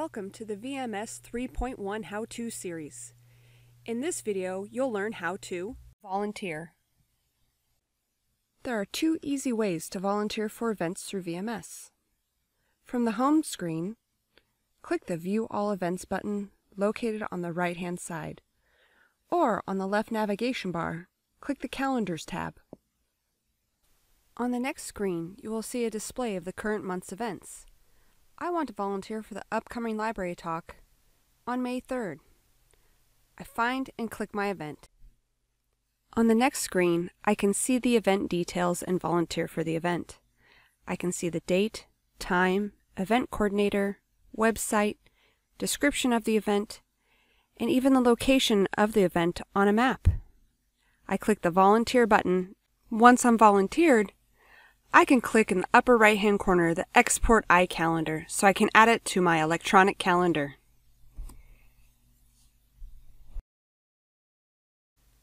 Welcome to the VMS 3.1 How-To series. In this video, you'll learn how to volunteer. There are two easy ways to volunteer for events through VMS. From the home screen, click the View All Events button located on the right-hand side, or on the left navigation bar, click the Calendars tab. On the next screen, you will see a display of the current month's events. I want to volunteer for the upcoming library talk on May 3rd. I find and click my event. On the next screen, I can see the event details and volunteer for the event. I can see the date, time, event coordinator, website, description of the event, and even the location of the event on a map. I click the volunteer button. Once I'm volunteered, I can click in the upper right hand corner of the Export iCalendar so I can add it to my electronic calendar.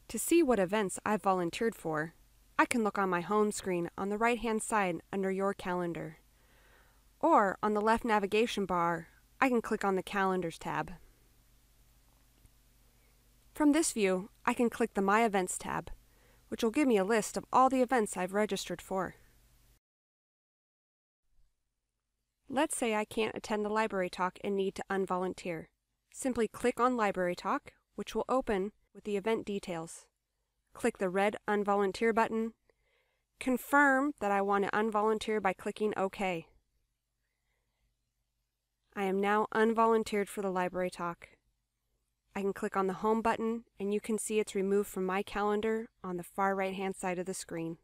To see what events I've volunteered for, I can look on my home screen on the right hand side under Your Calendar. Or on the left navigation bar, I can click on the Calendars tab. From this view, I can click the My Events tab, which will give me a list of all the events I've registered for. Let's say I can't attend the library talk and need to unvolunteer. Simply click on Library Talk, which will open with the event details. Click the red Unvolunteer button. Confirm that I want to unvolunteer by clicking OK. I am now unvolunteered for the library talk. I can click on the Home button and you can see it's removed from my calendar on the far right hand side of the screen.